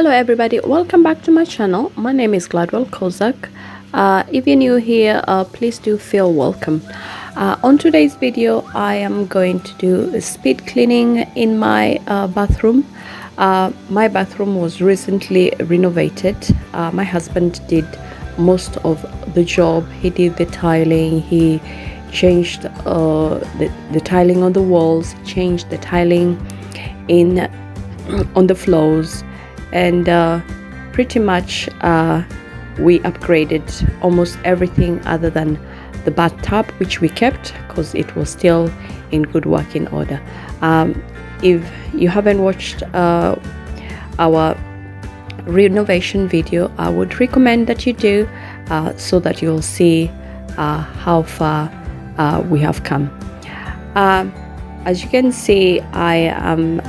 Uh, hello everybody, welcome back to my channel. My name is Gladwell Kozak. Uh, if you're new here, uh, please do feel welcome. Uh, on today's video, I am going to do a speed cleaning in my uh, bathroom. Uh, my bathroom was recently renovated. my husband did most of the job. He did the tiling, he changed the, the tiling on the walls, changed the tiling in on the floors and uh, pretty much uh, we upgraded almost everything other than the bathtub which we kept because it was still in good working order. Um, if you haven't watched uh, our renovation video i would recommend that you do uh, so that you'll see uh, how far uh, we have come. As you can see i am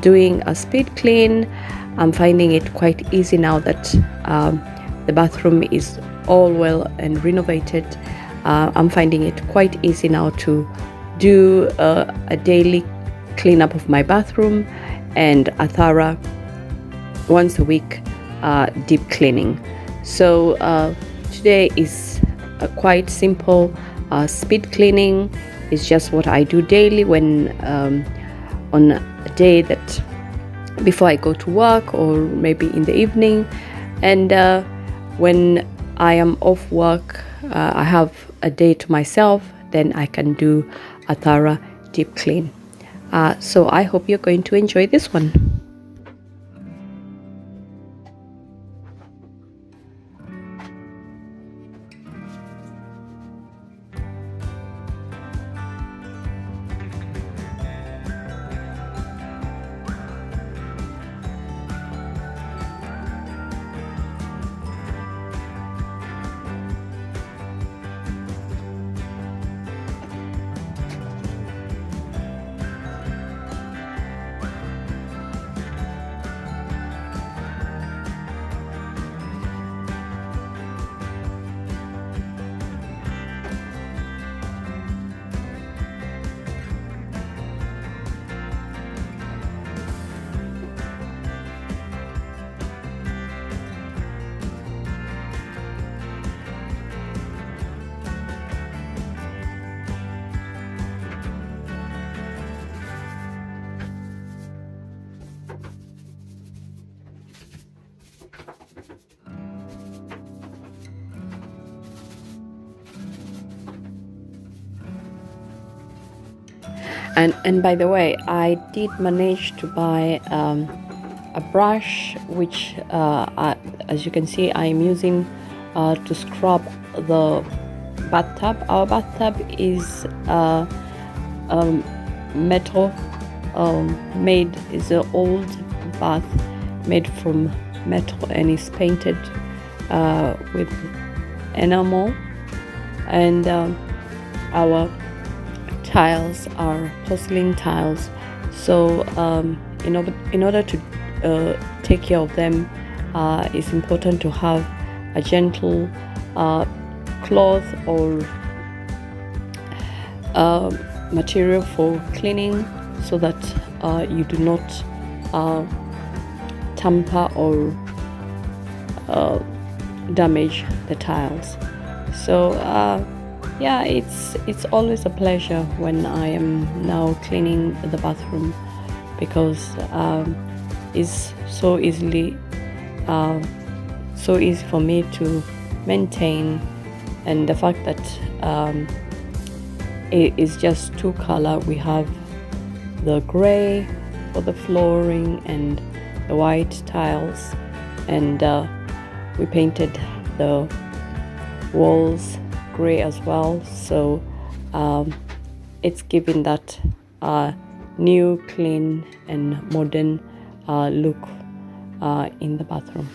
doing a speed clean. I'm finding it quite easy now that um, the bathroom is all well and renovated. Uh, i'm finding it quite easy now to do uh, a daily cleanup of my bathroom and a thorough once a week uh, deep cleaning. So uh, today is a quite simple uh, speed cleaning. It's just what i do daily when um, on a day that before I go to work or maybe in the evening. And uh, when I am off work, uh, I have a day to myself, then I can do a thorough deep clean. Uh, so I hope you're going to enjoy this one. And and by the way i did manage to buy um, a brush which uh, I, as you can see i'm using uh, to scrub the bathtub. Our bathtub is uh, um, metal um, made is an old bath made from metal and is painted uh, with enamel. And um, our tiles are porcelain tiles. So um, in, order, in order to uh, take care of them uh, it's important to have a gentle uh, cloth or uh, material for cleaning so that uh, you do not uh, tamper or damage the tiles. So yeah it's it's always a pleasure when i am now cleaning the bathroom because um, it's so easily uh, so easy for me to maintain. And the fact that um, it is just two color we have the gray for the flooring and the white tiles. And uh, we painted the walls gray as well. So um, it's giving that uh, new clean and modern uh, look uh, in the bathroom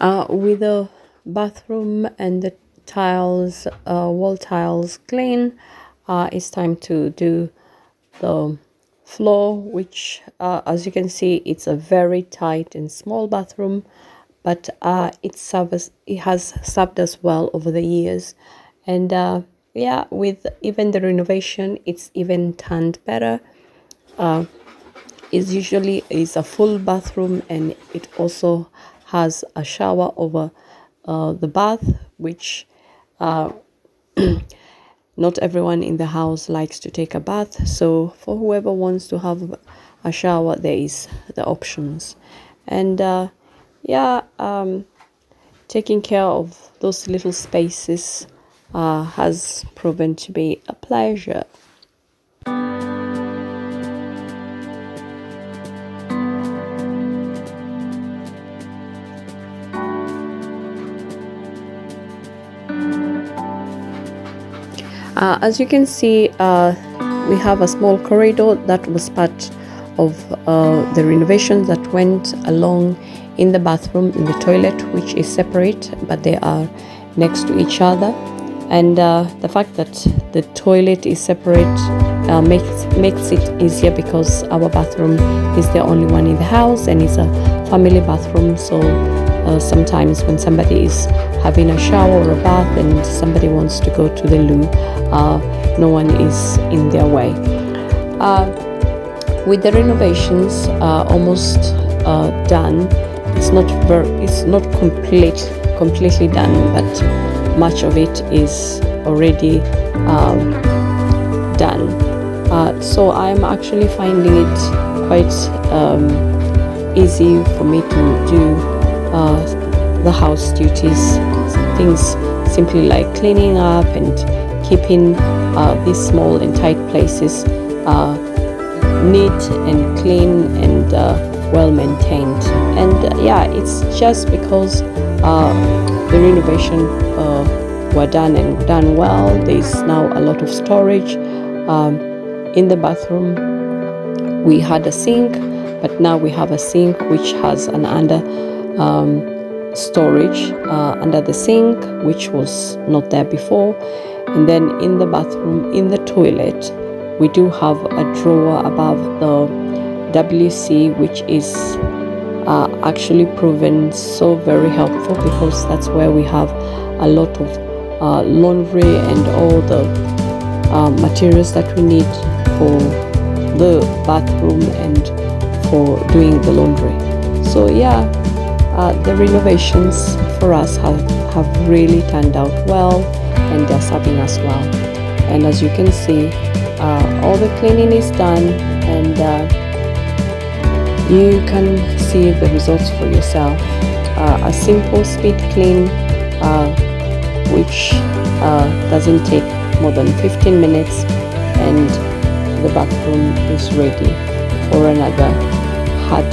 uh, with the bathroom and the tiles uh, wall tiles clean uh, it's time to do the floor which uh, as you can see it's a very tight and small bathroom but uh, it serves it has served us well over the years. And uh, yeah with even the renovation it's even turned better. Uh, is usually is a full bathroom and it also has a shower over uh, the bath, which uh, not everyone in the house likes to take a bath. So for whoever wants to have a shower, there is the options. And uh, yeah, um, taking care of those little spaces uh, has proven to be a pleasure. Uh, as you can see, uh, we have a small corridor that was part of uh, the renovations that went along in the bathroom in the toilet, which is separate, but they are next to each other. And uh, the fact that the toilet is separate uh, makes makes it easier because our bathroom is the only one in the house and it's a family bathroom. So uh, sometimes when somebody is having a shower or a bath and somebody wants to go to the loo, uh, no one is in their way. Uh, with the renovations uh, almost uh, done, it's not very, it's not complete, completely done, but much of it is already um, done. Uh, so I'm actually finding it quite um, easy for me to do uh, the house duties, things simply like cleaning up and keeping uh, these small and tight places uh, neat and clean and uh, well maintained. And uh, yeah, it's just because uh, the renovation were done and done well. There's now a lot of storage um, in the bathroom. We had a sink, but now we have a sink which has an under um, storage uh, under the sink, which was not there before. And then in the bathroom, in the toilet, we do have a drawer above the WC, which is uh, actually proven so very helpful because that's where we have a lot of uh, laundry and all the uh, materials that we need for the bathroom and for doing the laundry. So yeah, uh, the renovations for us have, have really turned out well and they're serving us well. And as you can see, uh, all the cleaning is done and uh, you can see the results for yourself. Uh, a simple speed clean uh, which uh, doesn't take more than 15 minutes and the bathroom is ready for another hard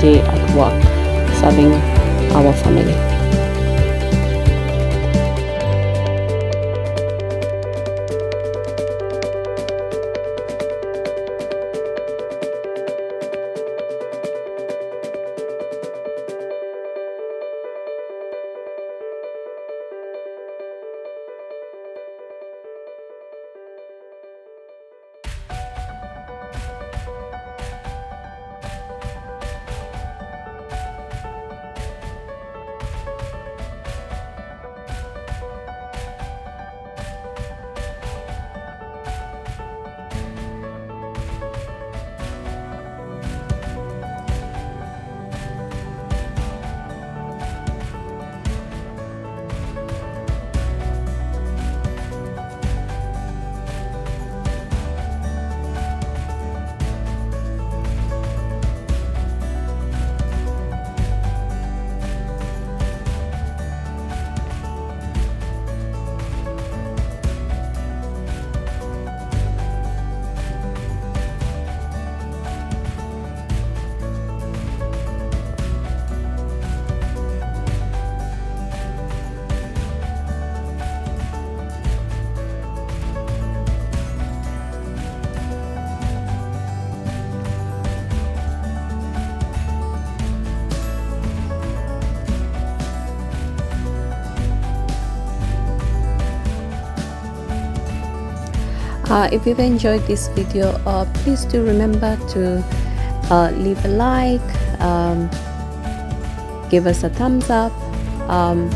day at work serving our family. Uh, if you've enjoyed this video uh, please do remember to uh, leave a like um, give us a thumbs up um,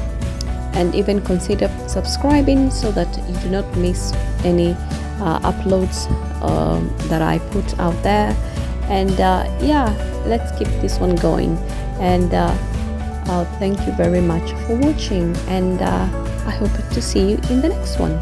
and even consider subscribing so that you do not miss any uh, uploads um, that I put out there. And uh, yeah let's keep this one going. And uh, thank you very much for watching. And I hope to see you in the next one